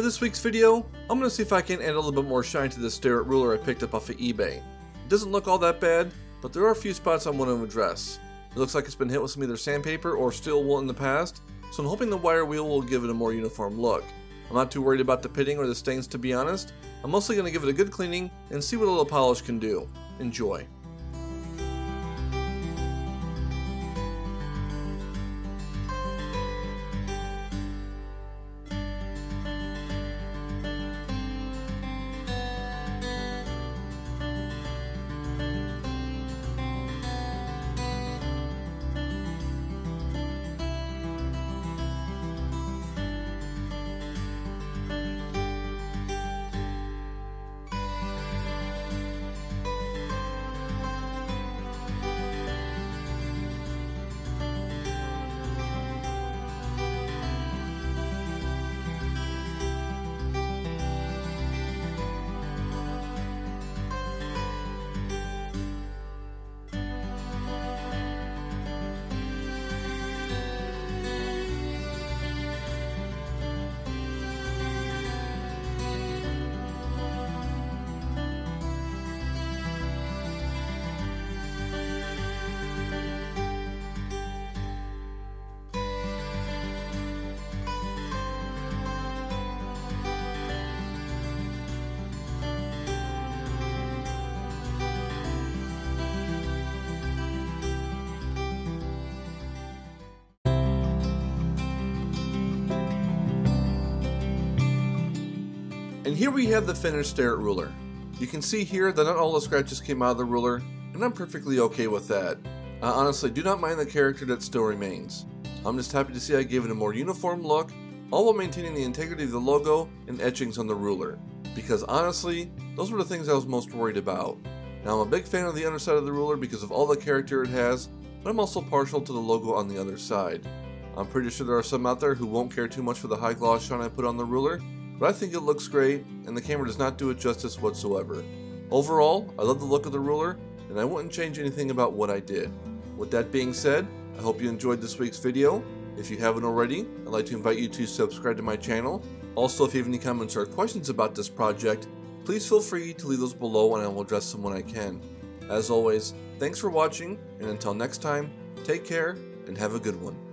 For this week's video, I'm going to see if I can add a little bit more shine to this Starrett ruler I picked up off of eBay. It doesn't look all that bad, but there are a few spots I want to address. It looks like it's been hit with some either sandpaper or steel wool in the past, so I'm hoping the wire wheel will give it a more uniform look. I'm not too worried about the pitting or the stains to be honest, I'm mostly going to give it a good cleaning and see what a little polish can do. Enjoy. And here we have the finished Starrett ruler. You can see here that not all the scratches came out of the ruler, and I'm perfectly okay with that. I honestly do not mind the character that still remains. I'm just happy to see I gave it a more uniform look, all while maintaining the integrity of the logo and etchings on the ruler. Because honestly, those were the things I was most worried about. Now I'm a big fan of the underside of the ruler because of all the character it has, but I'm also partial to the logo on the other side. I'm pretty sure there are some out there who won't care too much for the high gloss shine I put on the ruler, but I think it looks great, and the camera does not do it justice whatsoever. Overall, I love the look of the ruler, and I wouldn't change anything about what I did. With that being said, I hope you enjoyed this week's video. If you haven't already, I'd like to invite you to subscribe to my channel. Also, if you have any comments or questions about this project, please feel free to leave those below and I will address them when I can. As always, thanks for watching, and until next time, take care and have a good one.